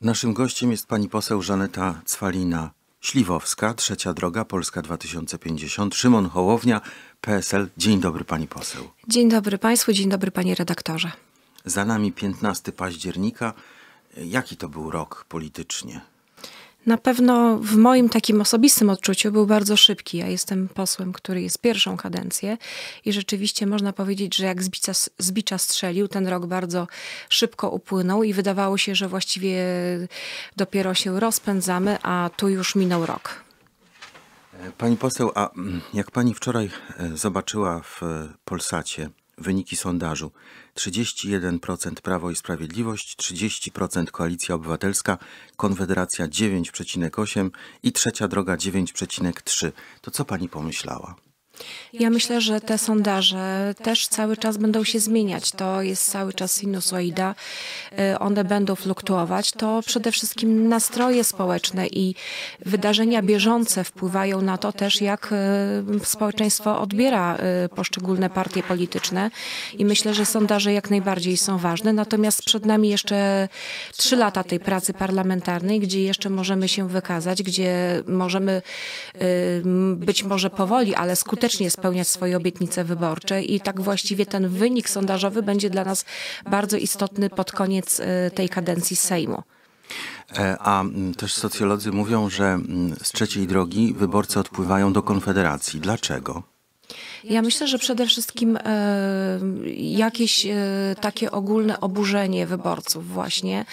Naszym gościem jest pani poseł Żaneta Cwalina. Śliwowska, Trzecia Droga, Polska 2050, Szymon Hołownia, PSL. Dzień dobry pani poseł. Dzień dobry państwu, dzień dobry panie redaktorze. Za nami 15 października. Jaki to był rok politycznie? Na pewno w moim takim osobistym odczuciu był bardzo szybki. Ja jestem posłem, który jest pierwszą kadencję i rzeczywiście można powiedzieć, że jak z bicza, z bicza strzelił, ten rok bardzo szybko upłynął i wydawało się, że właściwie dopiero się rozpędzamy, a tu już minął rok. Pani poseł, a jak pani wczoraj e, zobaczyła w Polsacie wyniki sondażu, 31% Prawo i Sprawiedliwość, 30% Koalicja Obywatelska, Konfederacja 9,8% i Trzecia Droga 9,3%. To co pani pomyślała? Ja myślę, że te sondaże też cały czas będą się zmieniać. To jest cały czas sinusoida. Y, one będą fluktuować. To przede wszystkim nastroje społeczne i wydarzenia bieżące wpływają na to też, jak y, społeczeństwo odbiera y, poszczególne partie polityczne. I myślę, że sondaże jak najbardziej są ważne. Natomiast przed nami jeszcze trzy lata tej pracy parlamentarnej, gdzie jeszcze możemy się wykazać, gdzie możemy być może powoli, ale skutecznie skutecznie spełniać swoje obietnice wyborcze i tak właściwie ten wynik sondażowy będzie dla nas bardzo istotny pod koniec y, tej kadencji Sejmu. E, a też socjolodzy mówią, że z trzeciej drogi wyborcy odpływają do Konfederacji. Dlaczego? Ja myślę, że przede wszystkim e, jakieś e, takie ogólne oburzenie wyborców właśnie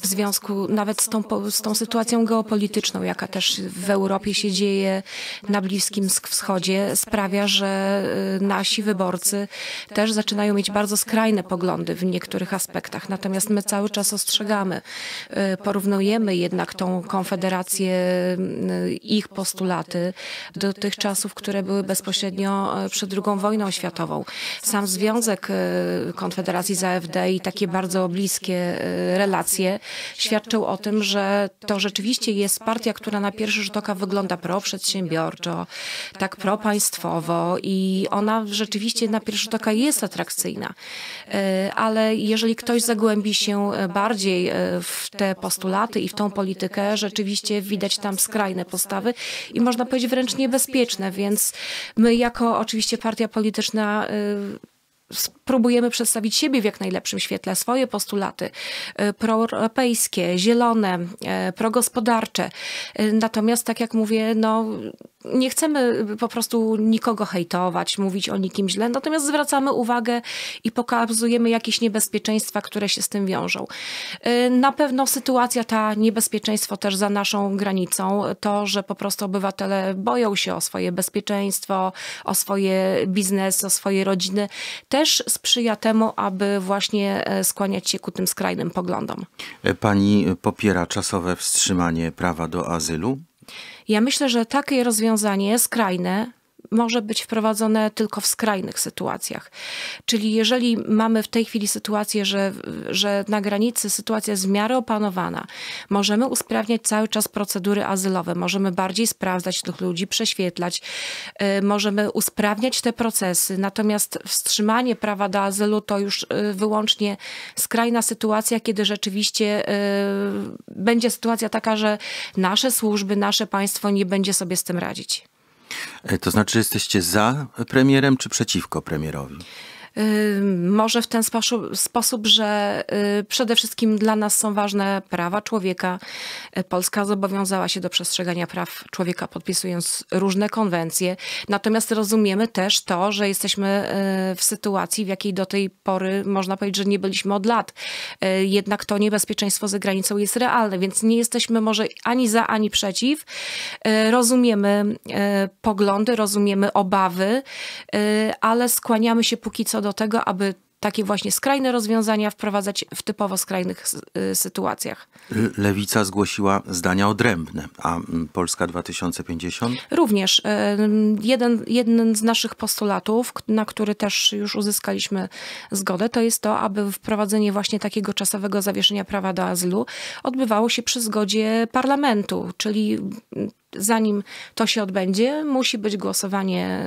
w związku nawet z tą, z tą sytuacją geopolityczną, jaka też w Europie się dzieje, na Bliskim Wschodzie, sprawia, że e, nasi wyborcy też zaczynają mieć bardzo skrajne poglądy w niektórych aspektach. Natomiast my cały czas ostrzegamy, porównujemy jednak tą konfederację, ich postulaty do tych czasów, które były bezpośrednio przed II wojną światową. Sam związek e, Konfederacji z AfD i takie bardzo bliskie e, relacje świadczą o tym, że to rzeczywiście jest partia, która na pierwszy rzut oka wygląda proprzedsiębiorczo, tak propaństwowo i ona rzeczywiście na pierwszy rzut oka jest atrakcyjna. E, ale jeżeli ktoś zagłębi się bardziej w te postulaty i w tą politykę, rzeczywiście widać tam skrajne postawy i można powiedzieć wręcz niebezpieczne, więc my jako oczywiście oczywiście partia polityczna y, spróbujemy przedstawić siebie w jak najlepszym świetle, swoje postulaty y, proeuropejskie, zielone, y, progospodarcze. Natomiast, tak jak mówię, no, nie chcemy po prostu nikogo hejtować, mówić o nikim źle, natomiast zwracamy uwagę i pokazujemy jakieś niebezpieczeństwa, które się z tym wiążą. Na pewno sytuacja ta, niebezpieczeństwo też za naszą granicą, to, że po prostu obywatele boją się o swoje bezpieczeństwo, o swoje biznesy, o swoje rodziny, też sprzyja temu, aby właśnie e, skłaniać się ku tym skrajnym poglądom. Pani popiera czasowe wstrzymanie prawa do azylu? Ja myślę, że takie rozwiązanie skrajne może być wprowadzone tylko w skrajnych sytuacjach. Czyli jeżeli mamy w tej chwili sytuację, że, że na granicy sytuacja jest w miarę opanowana, możemy usprawniać cały czas procedury azylowe, możemy bardziej sprawdzać tych ludzi, prześwietlać, y, możemy usprawniać te procesy. Natomiast wstrzymanie prawa do azylu to już y, wyłącznie skrajna sytuacja, kiedy rzeczywiście y, będzie sytuacja taka, że nasze służby, nasze państwo nie będzie sobie z tym radzić. E, to znaczy, jesteście za premierem czy przeciwko premierowi? Może w ten sposób, sposób, że y, przede wszystkim dla nas są ważne prawa człowieka. Y, Polska zobowiązała się do przestrzegania praw człowieka, podpisując różne konwencje. Natomiast rozumiemy też to, że jesteśmy y, w sytuacji, w jakiej do tej pory można powiedzieć, że nie byliśmy od lat. Jednak to niebezpieczeństwo za granicą jest realne, więc nie jesteśmy może ani za, ani przeciw. Rozumiemy poglądy, rozumiemy obawy, ale skłaniamy się póki co do tego, aby takie właśnie skrajne rozwiązania wprowadzać w typowo skrajnych y, sytuacjach. Lewica zgłosiła zdania odrębne, a mm, Polska 2050? Również. Y, jeden, jeden z naszych postulatów, na który też już uzyskaliśmy zgodę, to jest to, aby wprowadzenie właśnie takiego czasowego zawieszenia prawa do azylu odbywało się przy zgodzie parlamentu, czyli zanim to się odbędzie, musi być głosowanie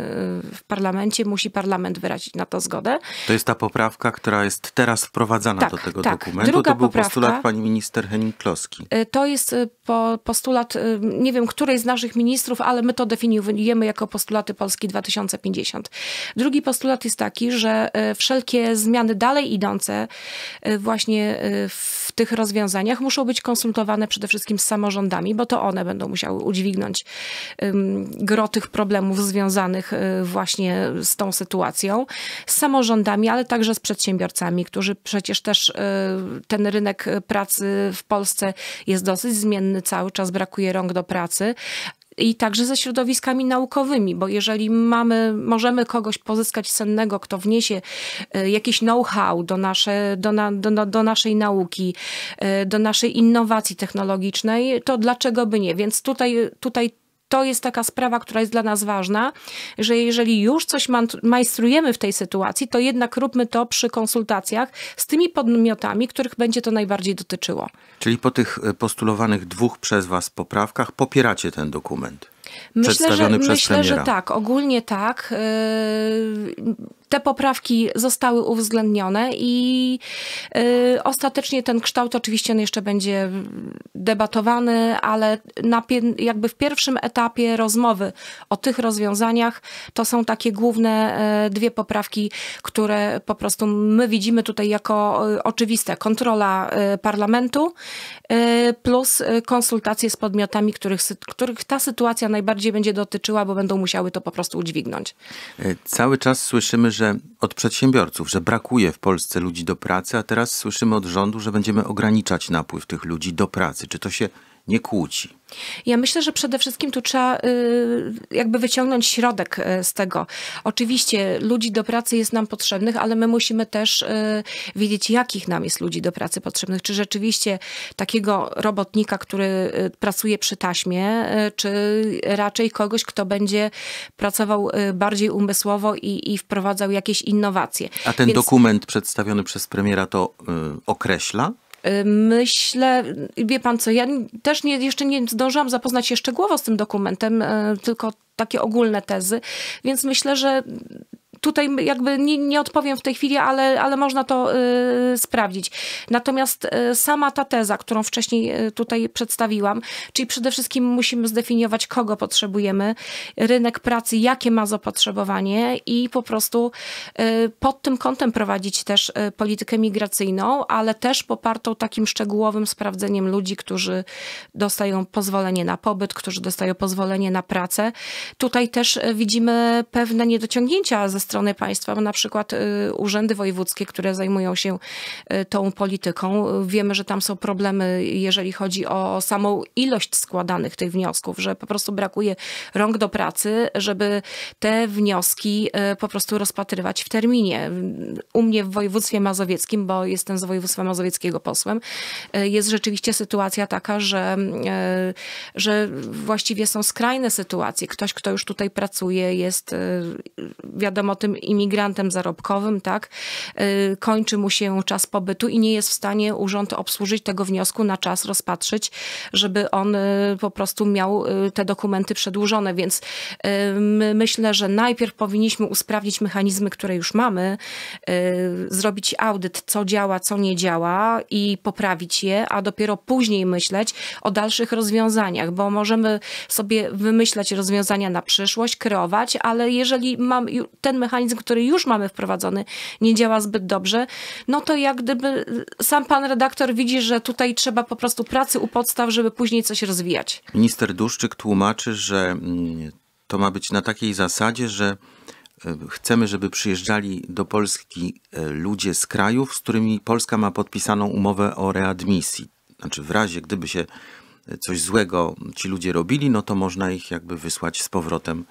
y, w parlamencie, musi parlament wyrazić na to zgodę. To jest ta poprawka, która jest teraz wprowadzana Tak, do tego tak. dokumentu. Druga to był poprawka- postulat pani minister Henning-Kloski. Y, To jest y, po, postulat, nie wiem, której z naszych ministrów, ale my to definiujemy jako postulaty Polski 2050. Drugi postulat jest taki, że wszelkie zmiany dalej idące właśnie w tych rozwiązaniach muszą być konsultowane przede wszystkim z samorządami, bo to one będą musiały udźwignąć ym, gro tych problemów związanych y, właśnie z tą sytuacją, z samorządami, ale także z przedsiębiorcami, którzy przecież też y, ten rynek pracy w Polsce jest dosyć zmienny, cały czas brakuje rąk do pracy. I także ze środowiskami naukowymi, bo jeżeli mamy, możemy kogoś pozyskać cennego, kto wniesie y, jakiś know-how do, nasze, do, na, do, do naszej nauki, y, do naszej innowacji technologicznej, to dlaczego by nie? Więc tutaj, tutaj to jest taka sprawa, która jest dla nas ważna, że jeżeli już coś majstrujemy w tej sytuacji, to jednak róbmy to przy konsultacjach z tymi podmiotami, których będzie to najbardziej dotyczyło. Czyli po tych e, postulowanych dwóch przez was poprawkach popieracie ten dokument. Myślę, że, myślę, że tak, ogólnie tak. Te poprawki zostały uwzględnione i yy, ostatecznie ten kształt oczywiście on jeszcze będzie debatowany, ale na, jakby w pierwszym etapie rozmowy o tych rozwiązaniach to są takie główne yy, dwie poprawki, które po prostu my widzimy tutaj jako yy, oczywiste. Kontrola yy, parlamentu yy, plus yy, konsultacje z podmiotami, których, których ta sytuacja najbardziej będzie dotyczyła, bo będą musiały to po prostu udźwignąć. Cały czas słyszymy, że od przedsiębiorców, że brakuje w Polsce ludzi do pracy, a teraz słyszymy od rządu, że będziemy ograniczać napływ tych ludzi do pracy. Czy to się nie kłóci? Ja myślę, że przede wszystkim tu trzeba y, jakby wyciągnąć środek y, z tego. Oczywiście ludzi do pracy jest nam potrzebnych, ale my musimy też y, wiedzieć, jakich nam jest ludzi do pracy potrzebnych. Czy rzeczywiście takiego robotnika, który pracuje przy taśmie, czy raczej kogoś, kto będzie pracował bardziej umysłowo i, i wprowadzał jakieś innowacje. A ten Więc- dokument przedstawiony przez premiera to określa? Y, Myślę, wie pan co, ja też nie, jeszcze nie zdążyłam zapoznać się szczegółowo z tym dokumentem, y, tylko takie ogólne tezy, więc myślę, że tutaj jakby nie, nie odpowiem w tej chwili, ale, ale można to y, sprawdzić. Natomiast y, sama ta teza, którą wcześniej y, tutaj przedstawiłam, czyli przede wszystkim musimy zdefiniować, kogo potrzebujemy, rynek pracy, jakie ma zapotrzebowanie i po prostu y, pod tym kątem prowadzić też y, politykę migracyjną, ale też popartą takim szczegółowym sprawdzeniem ludzi, którzy dostają pozwolenie na pobyt, którzy dostają pozwolenie na pracę. Tutaj też y, widzimy pewne niedociągnięcia ze strony państwa, bo na przykład y, urzędy wojewódzkie, które zajmują się y, tą polityką, wiemy, że tam są problemy, jeżeli chodzi o samą ilość składanych tych wniosków, że po prostu brakuje rąk do pracy, żeby te wnioski y, po prostu rozpatrywać w terminie. U mnie w województwie mazowieckim, bo jestem z województwa mazowieckiego posłem, y, jest rzeczywiście sytuacja taka, że, y, że właściwie są skrajne sytuacje. Ktoś, kto już tutaj pracuje, jest y, wiadomo tym imigrantem zarobkowym, tak, y, kończy mu się czas pobytu i nie jest w stanie urząd obsłużyć tego wniosku na czas, rozpatrzyć, żeby on y, po prostu miał y, te dokumenty przedłużone, więc my myślę, że najpierw powinniśmy usprawnić mechanizmy, które już mamy, zrobić audyt, co działa, co nie działa i poprawić je, a dopiero później myśleć o dalszych rozwiązaniach, bo możemy sobie wymyślać rozwiązania na przyszłość, kreować, ale jeżeli mam ten mechanizm, który już mamy wprowadzony, nie działa zbyt dobrze, no to jak gdyby sam pan redaktor widzi, że tutaj trzeba po prostu pracy u podstaw, żeby później coś rozwijać. Minister Duszczyk tłumaczy, że mm, to ma być na takiej zasadzie, że e, chcemy, żeby przyjeżdżali do Polski e, ludzie z krajów, z którymi Polska ma podpisaną umowę o readmisji. Znaczy w razie, gdyby się e, coś złego ci ludzie robili, no to można ich jakby wysłać z powrotem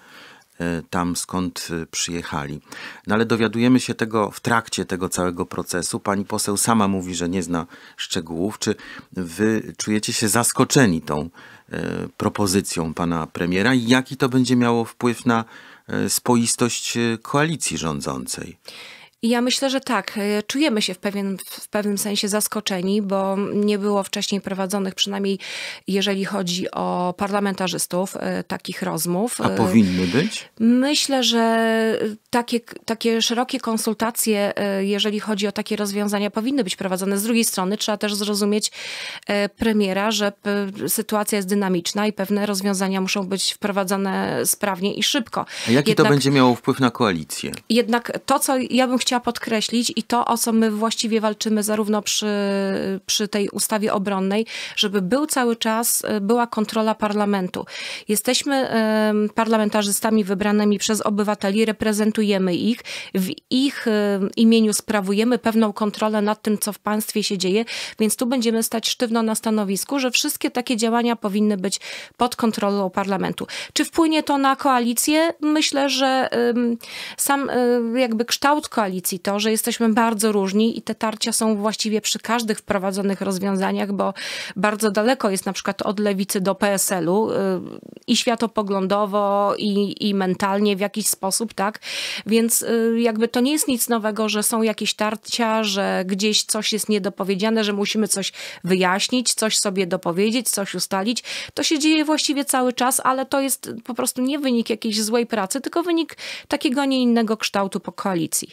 tam, skąd e, przyjechali. No ale dowiadujemy się tego w trakcie tego całego procesu. Pani poseł sama mówi, że nie zna szczegółów. Czy wy czujecie się zaskoczeni tą e, propozycją pana premiera i jaki to będzie miało wpływ na e, spoistość e, koalicji rządzącej? Ja myślę, że tak. E, czujemy się w, pewien, w pewnym sensie zaskoczeni, bo nie było wcześniej prowadzonych, przynajmniej jeżeli chodzi o parlamentarzystów, e, takich rozmów. A powinny być? Myślę, że takie, takie szerokie konsultacje, jeżeli chodzi o takie rozwiązania, powinny być prowadzone. Z drugiej strony trzeba też zrozumieć premiera, że sytuacja jest dynamiczna i pewne rozwiązania muszą być wprowadzane sprawnie i szybko. A jaki Jednak, to będzie miało wpływ na koalicję? Jednak to, co ja bym chciała podkreślić i to, o co my właściwie walczymy zarówno przy, przy tej ustawie obronnej, żeby był cały czas, e, była kontrola parlamentu. Jesteśmy parlamentarzystami wybranymi przez obywateli, reprezentujemy ich, w ich imieniu sprawujemy pewną kontrolę nad tym, co w państwie się dzieje, więc tu będziemy stać sztywno na stanowisku, że wszystkie takie działania powinny być pod kontrolą parlamentu. Czy wpłynie to na koalicję? Myślę, że sam e, jakby kształt koalicji, to, że jesteśmy bardzo różni i te tarcia są właściwie przy każdych wprowadzonych rozwiązaniach, bo bardzo daleko jest na przykład od lewicy do PSL-u y, i światopoglądowo, i, i mentalnie w jakiś sposób, tak? Więc y, jakby to nie jest nic nowego, że są jakieś tarcia, że gdzieś coś jest niedopowiedziane, że musimy coś wyjaśnić, coś sobie dopowiedzieć, coś ustalić. To się dzieje właściwie cały czas, ale to jest po prostu nie wynik jakiejś złej pracy, tylko wynik takiego, a nie innego kształtu po koalicji.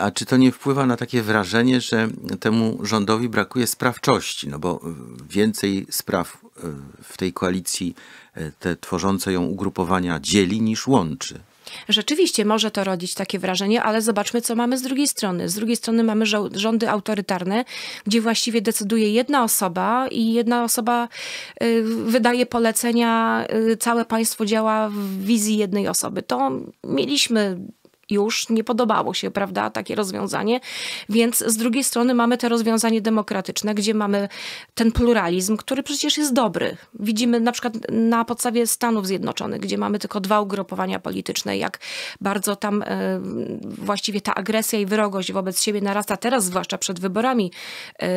A czy to nie wpływa na takie wrażenie, że temu rządowi brakuje sprawczości? No bo więcej spraw e, w tej koalicji, e, te tworzące ją ugrupowania dzieli niż łączy. Rzeczywiście może to rodzić takie wrażenie, ale zobaczmy, co mamy z drugiej strony. Z drugiej strony mamy rządy autorytarne, gdzie właściwie decyduje jedna osoba i jedna osoba y, wydaje polecenia, całe państwo działa w wizji jednej osoby. To mieliśmy już nie podobało się, prawda, takie rozwiązanie. Więc z drugiej strony mamy te rozwiązanie demokratyczne, gdzie mamy ten pluralizm, który przecież jest dobry. Widzimy na przykład na podstawie Stanów Zjednoczonych, gdzie mamy tylko dwa ugrupowania polityczne, jak bardzo tam e, właściwie ta agresja i wyrogość wobec siebie narasta teraz, zwłaszcza przed wyborami e,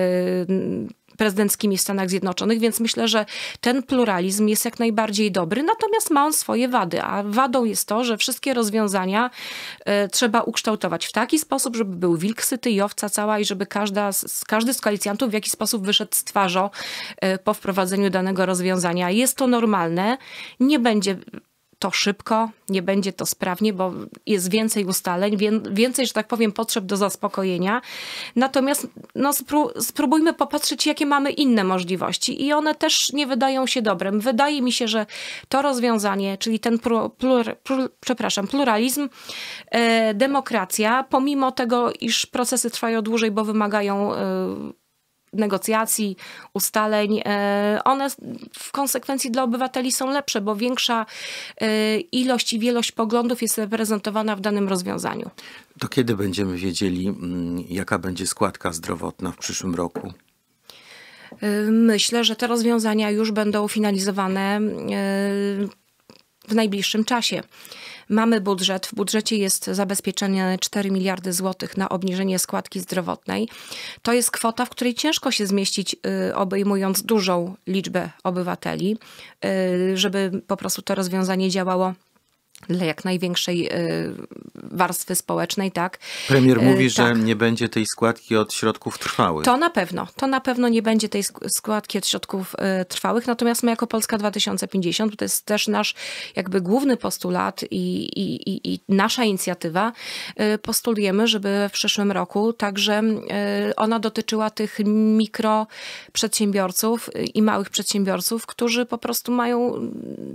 prezydenckimi w Stanach Zjednoczonych, więc myślę, że ten pluralizm jest jak najbardziej dobry, natomiast ma on swoje wady, a wadą jest to, że wszystkie rozwiązania e, trzeba ukształtować w taki sposób, żeby był wilk syty i owca cała i żeby każda, każdy z koalicjantów w jakiś sposób wyszedł z twarzą e, po wprowadzeniu danego rozwiązania. Jest to normalne, nie będzie to szybko, nie będzie to sprawnie, bo jest więcej ustaleń, więcej, że tak powiem, potrzeb do zaspokojenia. Natomiast no, spróbujmy popatrzeć, jakie mamy inne możliwości i one też nie wydają się dobre. Wydaje mi się, że to rozwiązanie, czyli ten plur, plur, przepraszam, pluralizm, e, demokracja, pomimo tego, iż procesy trwają dłużej, bo wymagają e, negocjacji, ustaleń, e, one w konsekwencji dla obywateli są lepsze, bo większa e, ilość i wielość poglądów jest reprezentowana w danym rozwiązaniu. To kiedy będziemy wiedzieli, mm, jaka będzie składka zdrowotna w przyszłym roku? E, myślę, że te rozwiązania już będą finalizowane w najbliższym czasie. Mamy budżet. W budżecie jest zabezpieczenie 4 miliardy złotych na obniżenie składki zdrowotnej. To jest kwota, w której ciężko się zmieścić, y, obejmując dużą liczbę obywateli, y, żeby po prostu to rozwiązanie działało dla jak największej y, warstwy społecznej, tak. Premier mówi, tak. że nie będzie tej składki od środków trwałych. To na pewno, to na pewno nie będzie tej składki od środków y, trwałych, natomiast my jako Polska 2050, to jest też nasz jakby główny postulat i, i, i, i nasza inicjatywa, postulujemy, żeby w przyszłym roku także ona dotyczyła tych mikroprzedsiębiorców i małych przedsiębiorców, którzy po prostu mają,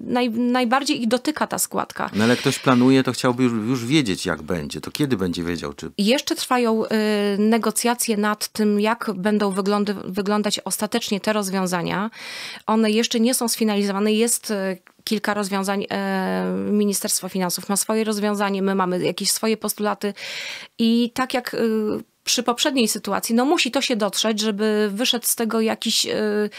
naj, najbardziej ich dotyka ta składka. No ale ktoś planuje, to chciałby już, już wiedzieć, jak będzie. To kiedy będzie wiedział? Czy... Jeszcze trwają y, negocjacje nad tym, jak będą wyglądy, wyglądać ostatecznie te rozwiązania. One jeszcze nie są sfinalizowane. Jest y, kilka rozwiązań. E, Ministerstwo Finansów ma swoje rozwiązanie, my mamy jakieś swoje postulaty i tak jak y, przy poprzedniej sytuacji, no musi to się dotrzeć, żeby wyszedł z tego jakiś, y,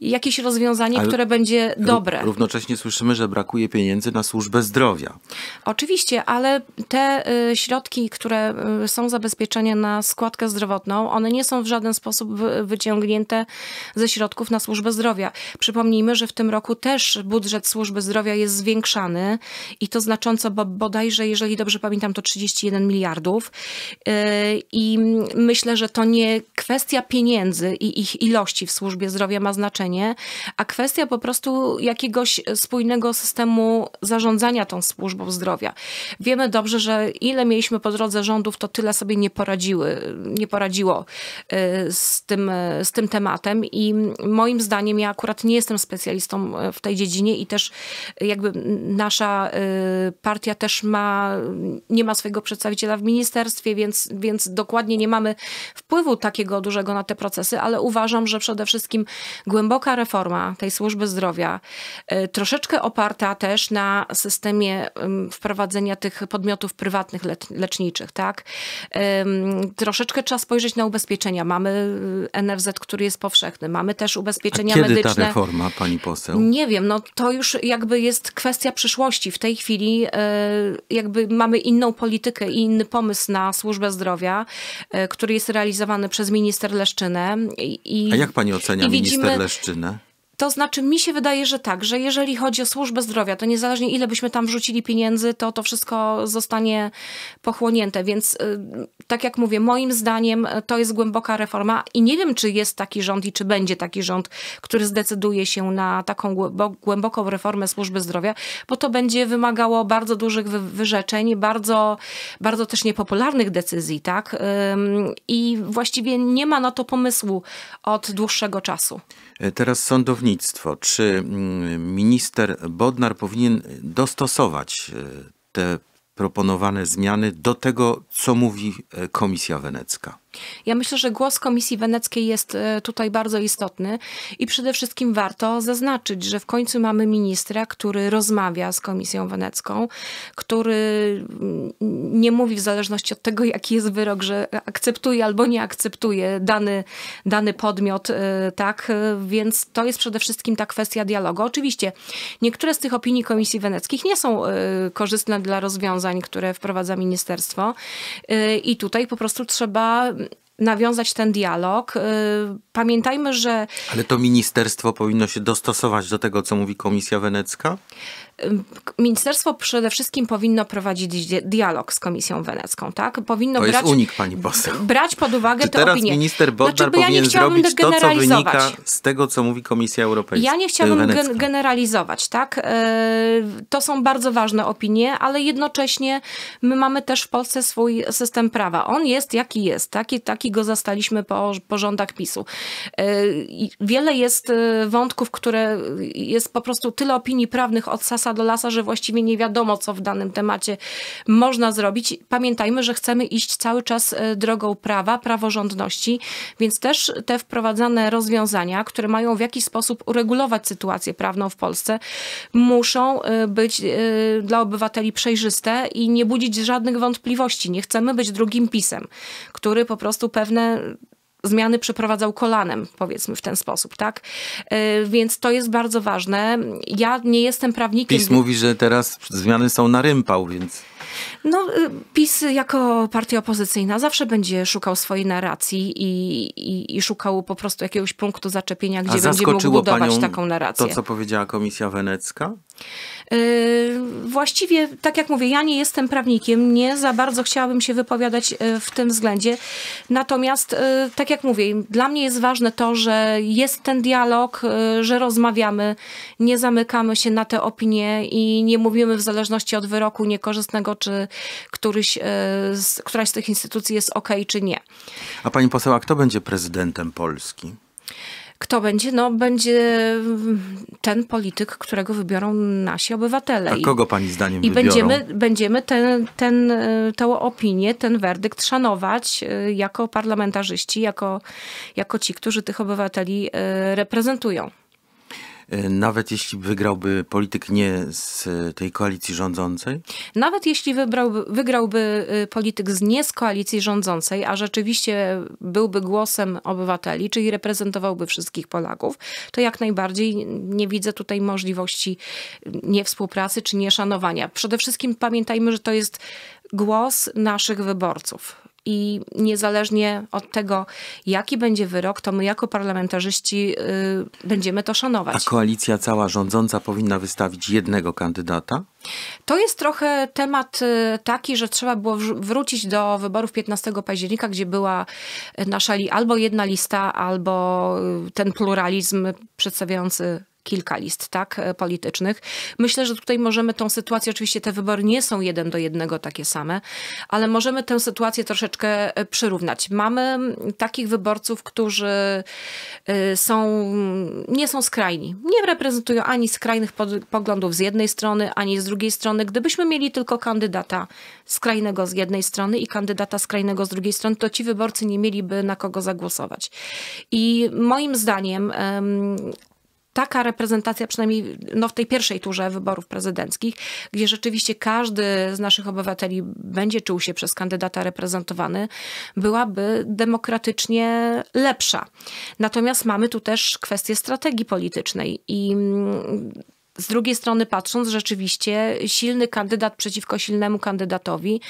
jakieś rozwiązanie, Ale które będzie dobre. Równocześnie słyszymy, że brakuje pieniędzy na służbę zdrowia. Oczywiście, ale te y, środki, które y, są zabezpieczenia na składkę zdrowotną, one nie są w żaden sposób wy- wyciągnięte ze środków na służbę zdrowia. Przypomnijmy, że w tym roku też budżet służby zdrowia jest zwiększany i to znacząco, bo bodajże, jeżeli dobrze pamiętam, to 31 miliardów. I myślę, że to nie kwestia pieniędzy i ich ilości w służbie zdrowia ma znaczenie, a kwestia po prostu jakiegoś spójnego systemu zarządzania tą służbą zdrowia. Wiemy dobrze, że ile mieliśmy po drodze rządów, to tyle sobie nie poradziły, nie poradziło y, z tym, y, z tym tematem i moim zdaniem ja akurat nie jestem specjalistą y, w tej dziedzinie i też jakby nasza partia też ma, nie ma swojego przedstawiciela w ministerstwie, więc, więc dokładnie nie mamy wpływu takiego dużego na te procesy, ale uważam, że przede wszystkim głęboka reforma tej służby zdrowia, y, troszeczkę oparta też na systemie wprowadzenia tych podmiotów prywatnych lecz- leczniczych, tak? Troszeczkę trzeba spojrzeć na ubezpieczenia. Mamy y, NFZ, który jest powszechny, mamy też A ubezpieczenia kiedy medyczne. ta reforma, pani poseł? Nie wiem, no to już jakby jest kwestia przyszłości. W tej chwili e, jakby mamy inną politykę i inny pomysł na służbę zdrowia, e, który jest realizowany przez minister Leszczynę. I, A jak pani ocenia i minister widzimy- Leszczynę? To znaczy, mi się wydaje, że tak, że jeżeli chodzi o służbę zdrowia, to niezależnie ile byśmy tam wrzucili pieniędzy, to to wszystko zostanie pochłonięte. Więc y, tak jak mówię, moim zdaniem y, to jest głęboka reforma i nie wiem, czy jest taki rząd i czy będzie taki rząd, który zdecyduje się na taką głębo- głęboką reformę służby zdrowia, bo to będzie wymagało bardzo dużych wy- wyrzeczeń, bardzo, bardzo też niepopularnych decyzji, tak? I właściwie nie ma na to pomysłu od dłuższego czasu. Teraz sądownictwo. Czy mm, minister Bodnar powinien dostosować e, te proponowane zmiany do tego, co mówi e, Komisja Wenecka? Ja myślę, że głos Komisji Weneckiej jest e, tutaj bardzo istotny i przede wszystkim warto zaznaczyć, że w końcu mamy ministra, który rozmawia z Komisją Wenecką, który mm, nie mówi w zależności od tego, jaki jest wyrok, że akceptuje albo nie akceptuje dany, dany podmiot, e, tak? E, Więc to jest przede wszystkim ta kwestia dialogu. Oczywiście niektóre z tych opinii Komisji Weneckich nie są korzystne dla rozwiązań, które wprowadza ministerstwo i tutaj po prostu trzeba nawiązać ten dialog. Y, Pamiętajmy, że Ale to ministerstwo powinno się dostosować do tego, co mówi Komisja Wenecka? y, ministerstwo przede wszystkim powinno prowadzić di- dialog z Komisją Wenecką, tak? Powinno To jest brać, unik, pani poseł. brać pod uwagę Czy te teraz opinie. minister Bodnar Znaczy, ja powinien chciałabym zrobić to, co generalizować. wynika z tego, co mówi Komisja Europejska? Ja nie chciałabym gen- generalizować, tak? E, To są bardzo ważne opinie, ale jednocześnie my mamy też w Polsce swój system prawa. On jest jaki jest, taki, taki go zastaliśmy po, po rządach PiSu. I Wiele jest e, wątków, które jest po prostu tyle opinii prawnych od sasa do lasa, że właściwie nie wiadomo, co w danym temacie można zrobić. Pamiętajmy, że chcemy iść cały czas e, drogą prawa, praworządności, więc też te wprowadzane rozwiązania, które mają w jakiś sposób uregulować sytuację prawną w Polsce, muszą być dla obywateli przejrzyste i nie budzić żadnych wątpliwości. Nie chcemy być drugim pisem, który po prostu pewne zmiany przeprowadzał kolanem, powiedzmy w ten sposób, tak? E, Więc to jest bardzo ważne. Ja nie jestem prawnikiem. PiS mówi, że teraz zmiany są na rympał, więc... No, y, PiS jako partia opozycyjna zawsze będzie szukał swojej narracji i, i, i szukał po prostu jakiegoś punktu zaczepienia, gdzie będzie mógł budować taką narrację. to, co powiedziała Komisja Wenecka? Y, Właściwie, tak jak mówię, ja nie jestem prawnikiem, nie za bardzo chciałabym się wypowiadać y, w tym względzie. Natomiast, tak jak mówię, dla mnie jest ważne to, że jest ten dialog, że rozmawiamy, nie zamykamy się na te opinie i nie mówimy w zależności od wyroku niekorzystnego, czy któryś, y, z, któraś z tych instytucji jest ok, czy nie. A pani poseł, a kto będzie prezydentem Polski? Kto będzie? No, będzie ten polityk, którego wybiorą nasi obywatele. A I- kogo pani zdaniem I wybiorą? będziemy, będziemy ten, ten, y, tę opinię, ten werdykt szanować y, jako parlamentarzyści, jako, jako ci, którzy tych obywateli reprezentują. E, Nawet jeśli wygrałby polityk nie z tej koalicji rządzącej? Nawet jeśli wybrałby, wygrałby y, polityk z nie z koalicji rządzącej, a rzeczywiście byłby głosem obywateli, czyli reprezentowałby wszystkich Polaków, to jak najbardziej nie widzę tutaj możliwości nie współpracy czy nie szanowania. Przede wszystkim pamiętajmy, że to jest głos naszych wyborców. I niezależnie od tego, jaki będzie wyrok, to my jako parlamentarzyści y, będziemy to A szanować. koalicja cała rządząca powinna wystawić jednego kandydata? To jest trochę temat y, taki, że trzeba było wrócić do wyborów 15 października, gdzie była na szali albo jedna lista, albo y, ten pluralizm przedstawiający kilka list tak, y, politycznych. Myślę, że tutaj możemy tą sytuację, oczywiście te wybory nie są jeden do jednego takie same, ale możemy tę sytuację troszeczkę y, przyrównać. Mamy takich wyborców, którzy y, są, nie są skrajni. Nie reprezentują ani skrajnych poglądów z jednej strony, ani z drugiej strony. Gdybyśmy mieli tylko kandydata skrajnego z jednej strony i kandydata skrajnego z drugiej strony, to ci wyborcy nie mieliby na kogo zagłosować. I moim zdaniem em, taka reprezentacja, przynajmniej no, w tej pierwszej turze wyborów prezydenckich, gdzie rzeczywiście każdy z naszych obywateli będzie czuł się przez kandydata reprezentowany, byłaby demokratycznie lepsza. Natomiast mamy tu też kwestię strategii politycznej i mm, z drugiej strony patrząc, rzeczywiście silny kandydat przeciwko silnemu kandydatowi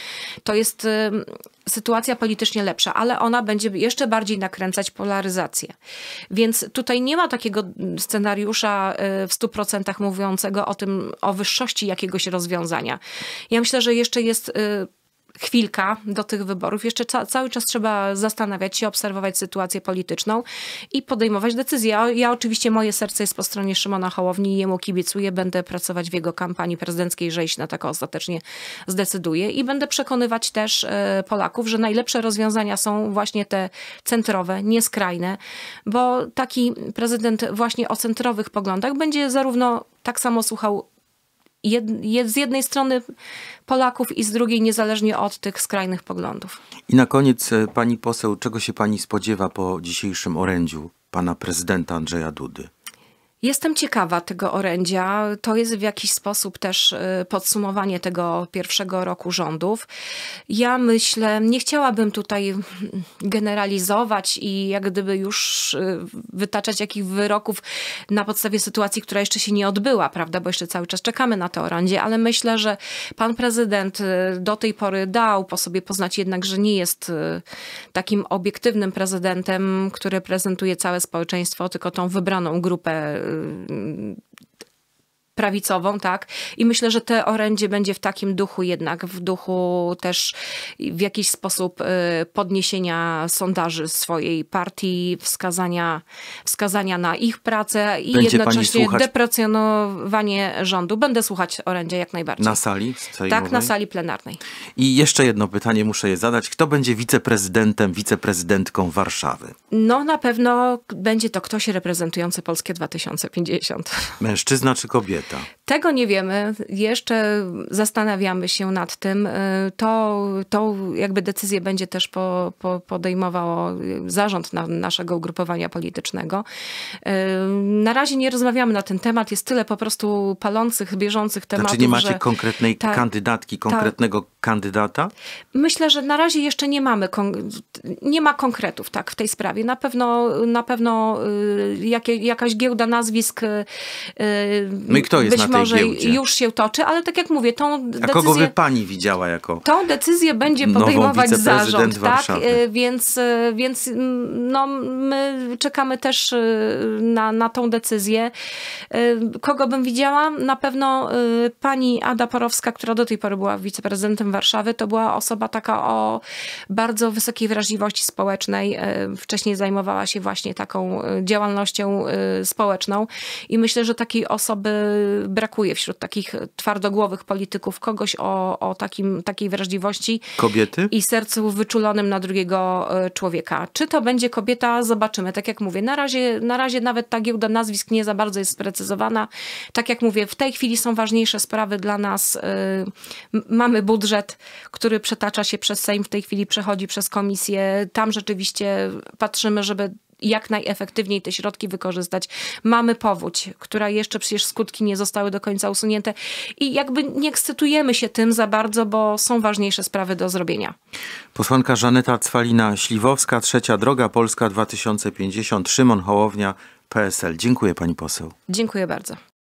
to jest ym, sytuacja politycznie lepsza, ale ona będzie jeszcze bardziej nakręcać polaryzację. Więc tutaj nie ma takiego scenariusza y, w 100% mówiącego o tym, o wyższości jakiegoś rozwiązania. Ja myślę, że jeszcze jest y, chwilka do tych wyborów. Jeszcze ca- cały czas trzeba zastanawiać się, obserwować sytuację polityczną i podejmować decyzje. Ja, ja oczywiście moje serce jest po stronie Szymona Hołowni i jemu kibicuję. Będę pracować w jego kampanii prezydenckiej, że się na taką ostatecznie zdecyduje i będę przekonywać też e, Polaków, że najlepsze rozwiązania są właśnie te centrowe, nieskrajne, bo taki prezydent właśnie o centrowych poglądach będzie zarówno tak samo słuchał jed, jed, z jednej strony Polaków i z drugiej niezależnie od tych skrajnych poglądów. I na koniec e, pani poseł, czego się pani spodziewa po dzisiejszym orędziu pana prezydenta Andrzeja Dudy? Jestem ciekawa tego orędzia. To jest w jakiś sposób też y, podsumowanie tego pierwszego roku rządów. Ja myślę, nie chciałabym tutaj generalizować i jak gdyby już y, wytaczać jakich wyroków na podstawie sytuacji, która jeszcze się nie odbyła, prawda, bo jeszcze cały czas czekamy na to orędzie, ale myślę, że pan prezydent y, do tej pory dał po sobie poznać jednak, że nie jest takim obiektywnym prezydentem, który prezentuje całe społeczeństwo, tylko tą wybraną grupę y, prawicową, tak? I myślę, że te orędzie będzie w takim duchu jednak, w duchu też w jakiś sposób y, podniesienia sondaży swojej partii, wskazania, wskazania na ich pracę i Będzie jednocześnie deprecjonowanie rządu. Będę słuchać orędzia jak najbardziej. Na sali tak, na sali plenarnej. I jeszcze jedno pytanie muszę je zadać. Kto będzie wiceprezydentem, wiceprezydentką Warszawy? No na pewno będzie to ktoś reprezentujący Polskie 2050. Mężczyzna czy kobieta? это. Tego nie wiemy. Jeszcze zastanawiamy się nad tym. Y, To, to jakby decyzję będzie też po, po, podejmował zarząd na, naszego ugrupowania politycznego. Y, Na razie nie rozmawiamy na ten temat. Jest tyle po prostu palących, bieżących tematów, Znaczy nie macie konkretnej Tak. kandydatki, konkretnego kandydata? Myślę, że na razie jeszcze nie mamy, nie ma konkretów tak, w tej sprawie. Na pewno, na pewno y, jakie, jakaś giełda nazwisk No i kto jest na tej może już się toczy, ale tak jak mówię, tą A kogo by decyzję... pani widziała jako... Tą decyzję będzie podejmować zarząd, tak? Warszawy. Y, Więc, y, więc no, my czekamy też y, na, na tą decyzję. Kogo bym widziała? Na pewno pani Ada Porowska, która do tej pory była wiceprezydentem Warszawy, to była osoba taka o bardzo wysokiej wrażliwości społecznej. Wcześniej zajmowała się właśnie taką działalnością społeczną i myślę, że takiej osoby brakuje wśród takich twardogłowych polityków, kogoś o, o takim, takiej wrażliwości Kobiety? i sercu wyczulonym na drugiego e, człowieka. Czy to będzie kobieta? Zobaczymy. Tak jak mówię, na razie, na razie nawet ta giełda nazwisk nie za bardzo jest sprecyzowana. Tak jak mówię, w tej chwili są ważniejsze sprawy dla nas. E, Mamy budżet, który przetacza się przez Sejm, w tej chwili przechodzi przez komisję. Tam rzeczywiście patrzymy, żeby jak najefektywniej te środki wykorzystać. Mamy powódź, która jeszcze przecież skutki nie zostały do końca usunięte i jakby nie ekscytujemy się tym za bardzo, bo są ważniejsze sprawy do zrobienia. Posłanka Żaneta Cwalina-Śliwowska, Trzecia Droga Polska 2050, Szymon Hołownia, PSL. Dziękuję pani poseł. Dziękuję bardzo.